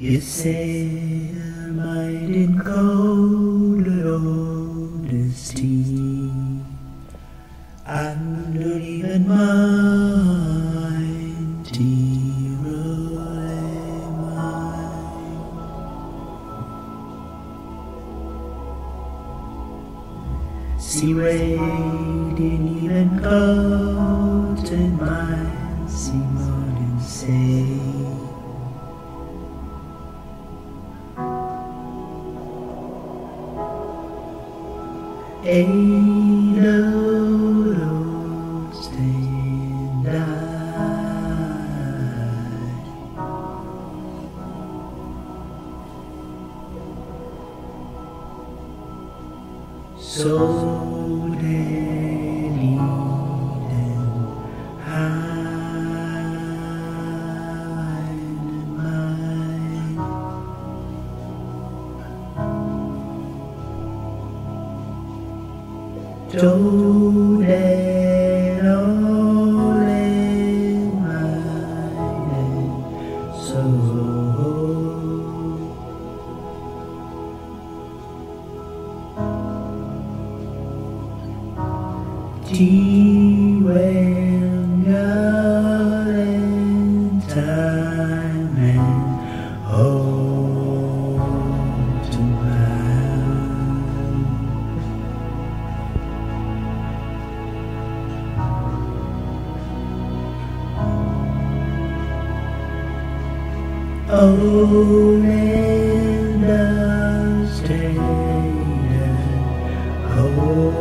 You say I might in cold honesty. I don't even mind Tira See didn't even go to my Simon and say Eight of stand So 都 Understand and hold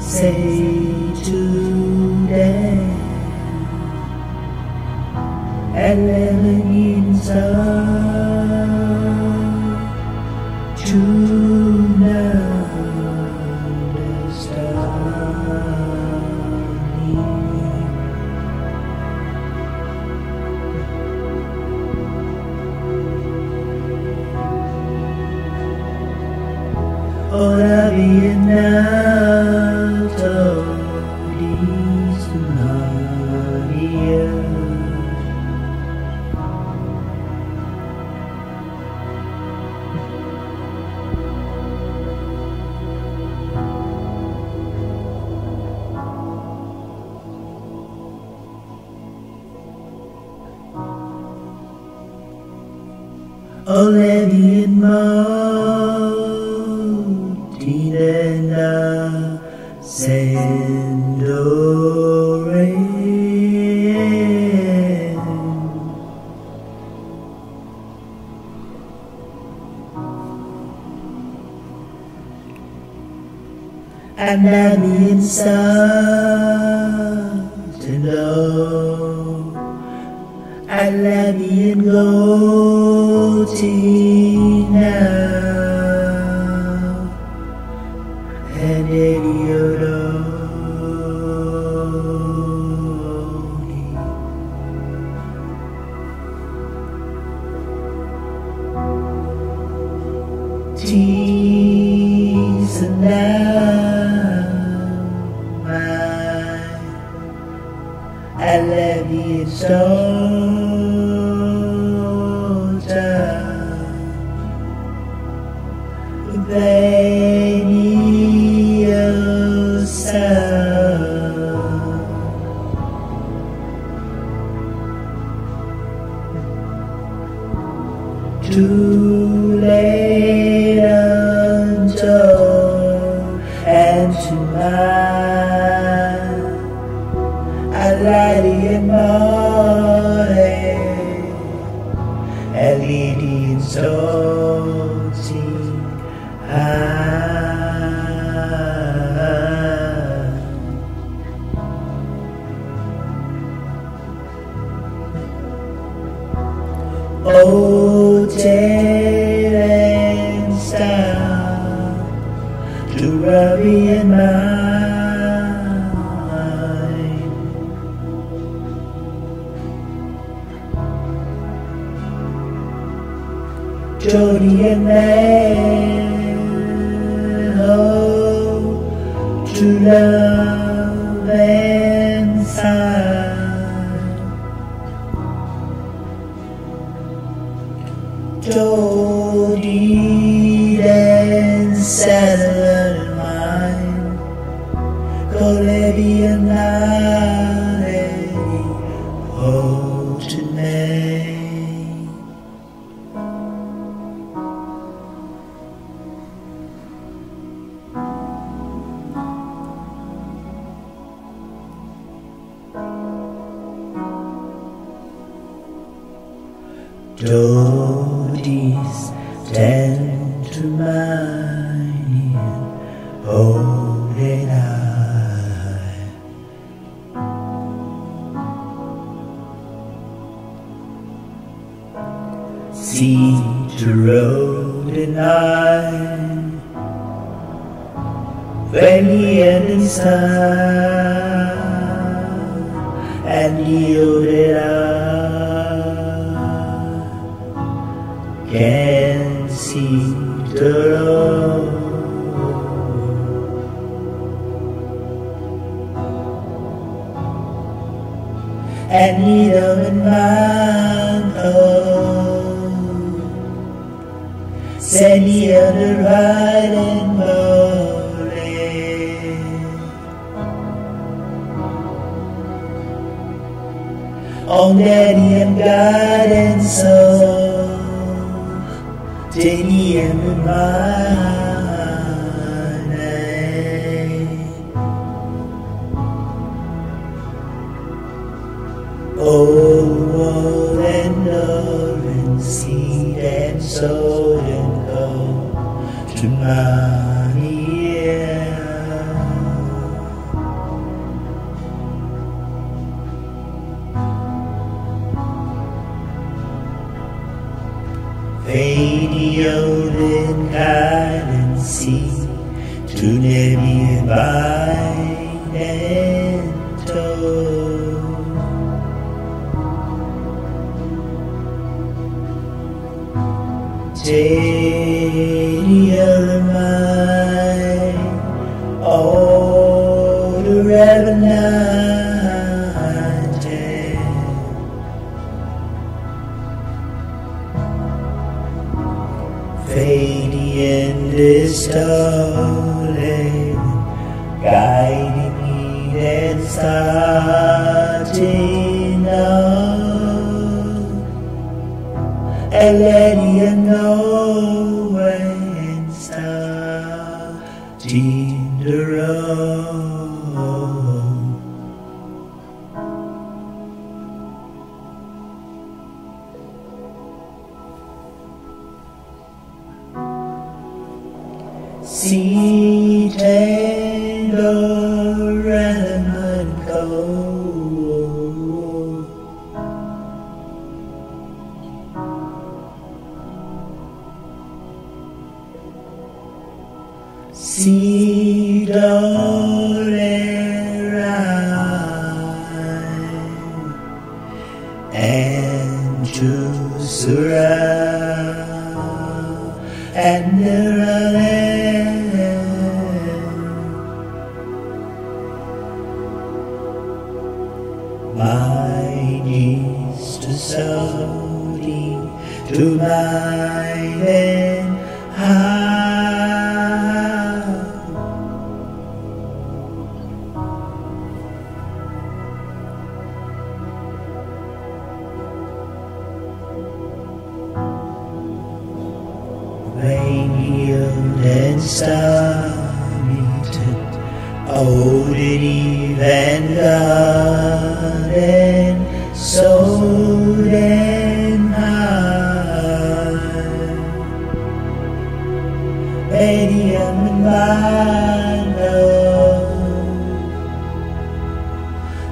Say to them eleven years Ora vienna todis Olevian Martinenda And I'm inside to know I love. you and go to now and Idiodoni Tease and now you daughter Baby Too leading Man, oh, to love and sigh. Told and settled mine, Colebi and Dodies tend to mine hold it high. See the road and I when he and inside and yielded I can see the road and needle in my coat said he the riding on daddy and God and soul, Danny and. Oh, and seed and soul and go to money. To never abide and told. Tedial mine, all the revenant up, and letting you know when starting the road. Seated Seed all around and to and around. Mine is to Saudi, to mine and high. Radiant and star-meted, old and even garden, sold and high. Radium and vinyl,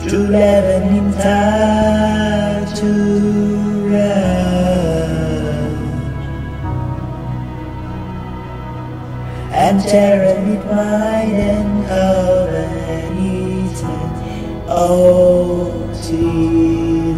to Lebanon tied it wide and covered eaten oh to